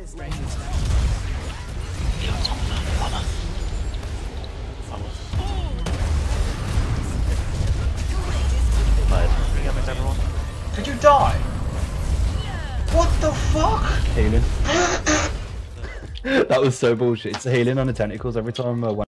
is ready. Did you die? What the fuck? Healing. that was so bullshit. It's healing on the tentacles every time uh,